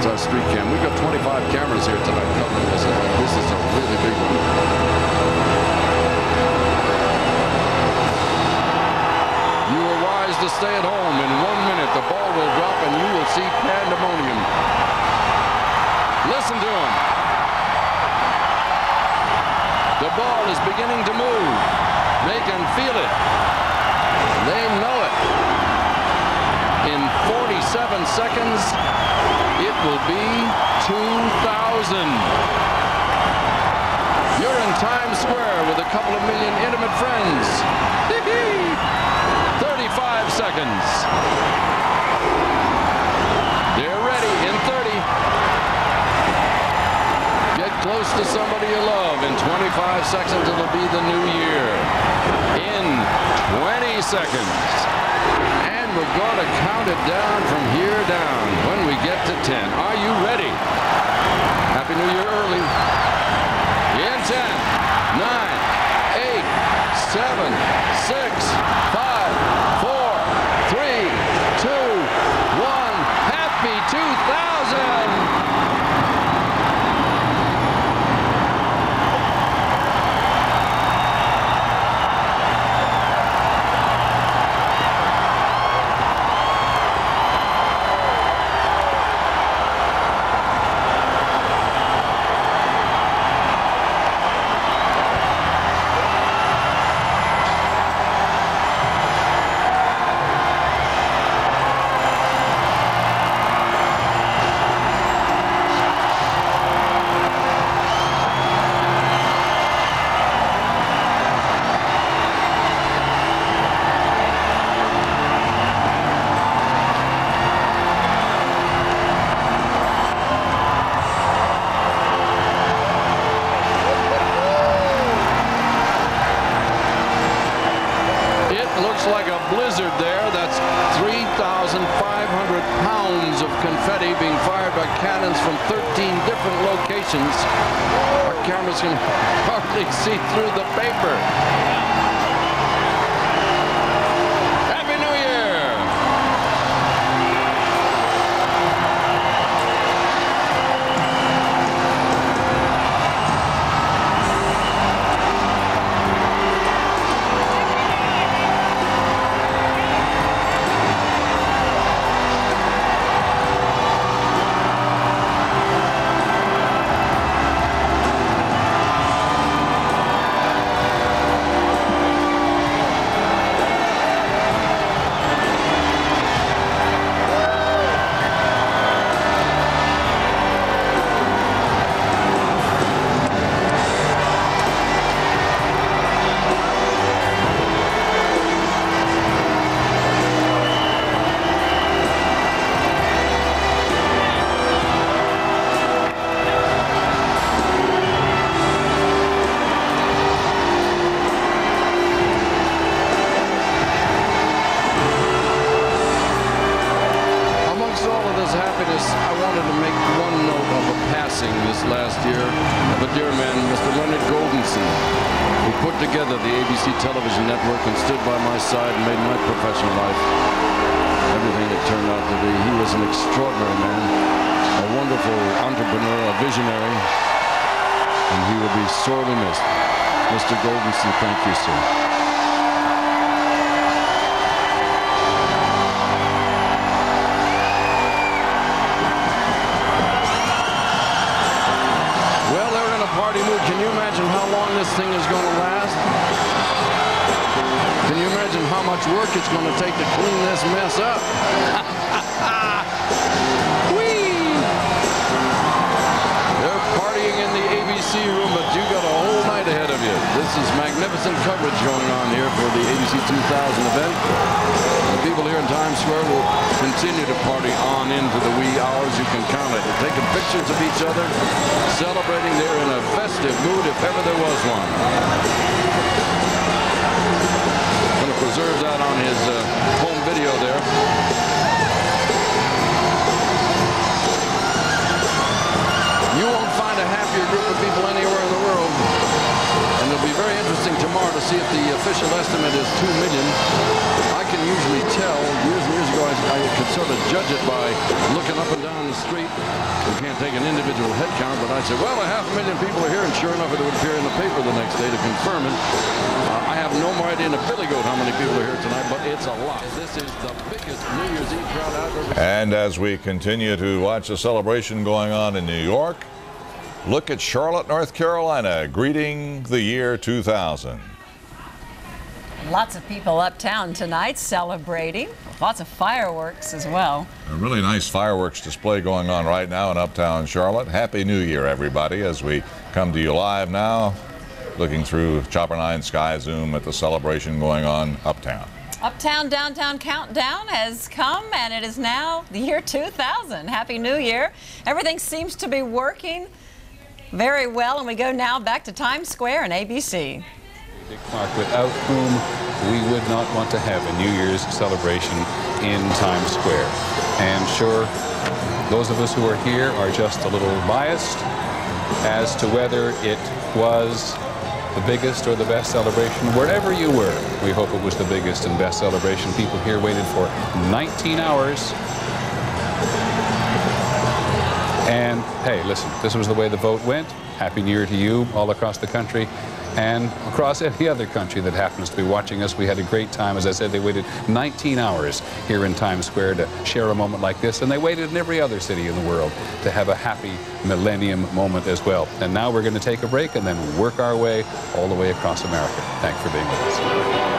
We've got 25 cameras here tonight covering this event. This is a really big one. You were wise to stay at home. In one minute, the ball will drop and you will see pandemonium. Listen to him. The ball is beginning to move. They can feel it. They know it. In 47 seconds, it will be 2,000. You're in Times Square with a couple of million intimate friends. 35 seconds. They're ready in 30. Get close to somebody you love. In 25 seconds, it'll be the new year. In 20 seconds. And we're going to count it down from here down get to 10. Are you ready? Happy New Year early. In 10, 9, 8, 7, 3,500 pounds of confetti being fired by cannons from 13 different locations. Our cameras can hardly see through the paper. This last year of a dear man, Mr. Leonard Goldenson, who put together the ABC television network and stood by my side and made my professional life everything it turned out to be. He was an extraordinary man, a wonderful entrepreneur, a visionary, and he will be sorely missed. Mr. Goldenson, thank you, sir. Work it's going to take to clean this mess up? Whee! They're partying in the ABC room, but you got a whole night ahead of you. This is magnificent coverage going on here for the ABC 2000 event. The people here in Times Square will continue to party on into the wee hours. You can count it. They're taking pictures of each other, celebrating. They're in a festive mood if ever there was one. To see if the official estimate is 2 million. I can usually tell. Years and years ago, I, I could sort of judge it by looking up and down the street. You can't take an individual head count, but I said, well, a half a million people are here, and sure enough, it would appear in the paper the next day to confirm it. Uh, I have no more idea in a billy goat how many people are here tonight, but it's a lot. This is the biggest New Year's Eve crowd I've ever seen. And as we continue to watch the celebration going on in New York, look at Charlotte, North Carolina, greeting the year 2000. Lots of people uptown tonight celebrating. Lots of fireworks as well. A really nice fireworks display going on right now in Uptown Charlotte. Happy New Year, everybody, as we come to you live now, looking through Chopper 9 Sky Zoom at the celebration going on uptown. Uptown Downtown Countdown has come, and it is now the year 2000. Happy New Year. Everything seems to be working very well, and we go now back to Times Square and ABC. Dick Clark, without whom we would not want to have a New Year's celebration in Times Square. And sure, those of us who are here are just a little biased as to whether it was the biggest or the best celebration. Wherever you were, we hope it was the biggest and best celebration. People here waited for 19 hours. And hey, listen, this was the way the vote went. Happy New Year to you all across the country and across any other country that happens to be watching us. We had a great time. As I said, they waited 19 hours here in Times Square to share a moment like this, and they waited in every other city in the world to have a happy millennium moment as well. And now we're going to take a break and then work our way all the way across America. Thanks for being with us.